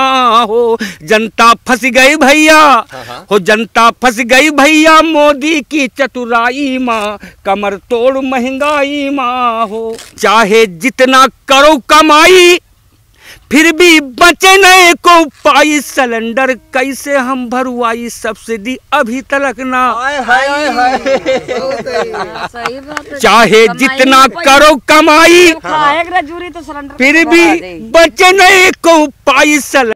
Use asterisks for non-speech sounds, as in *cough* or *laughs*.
माँ हो। जनता फंस गई भैया। हो जनता फंस गई भैया मोदी की चतुराई माँ। कमर तोड़ महँगाई माँ हो। चाहे जितना करो कमाई फिर भी बचे नए को पाई सिलेंडर कैसे हम भरवाई सब्सिडी? अभी तक ना। हाय हाय हाय *laughs* है। चाहे जितना करो कमाई। तो सिलेंडर फिर भी बचे नहीं को पाई सिलेंडर।